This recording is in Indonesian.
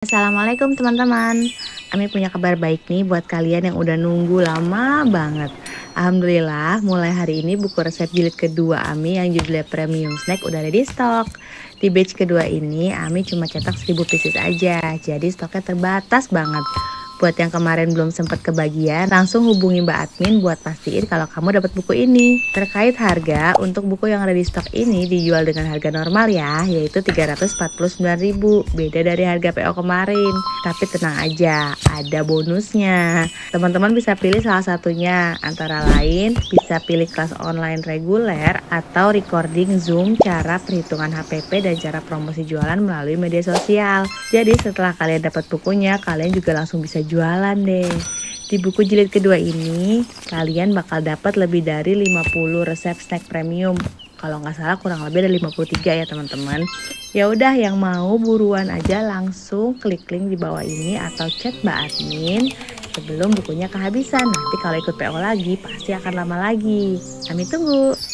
Assalamualaikum teman-teman. Ami punya kabar baik nih buat kalian yang udah nunggu lama banget. Alhamdulillah mulai hari ini buku resep jilid kedua Ami yang judulnya Premium Snack udah ada di stok. Di batch kedua ini Ami cuma cetak 1000 pieces aja. Jadi stoknya terbatas banget Buat yang kemarin belum sempat kebagian, langsung hubungi Mbak Admin buat pastiin kalau kamu dapat buku ini. Terkait harga, untuk buku yang ada di stok ini dijual dengan harga normal ya, yaitu 349.000, beda dari harga PO kemarin. Tapi tenang aja, ada bonusnya. Teman-teman bisa pilih salah satunya, antara lain bisa pilih kelas online reguler atau recording Zoom cara perhitungan HPP dan cara promosi jualan melalui media sosial. Jadi setelah kalian dapat bukunya, kalian juga langsung bisa jualan deh. Di buku jilid kedua ini, kalian bakal dapat lebih dari 50 resep snack premium. Kalau nggak salah kurang lebih ada 53 ya teman-teman. Ya udah yang mau buruan aja langsung klik link di bawah ini atau chat Mbak Admin sebelum bukunya kehabisan. Nanti kalau ikut PO lagi pasti akan lama lagi. Kami tunggu.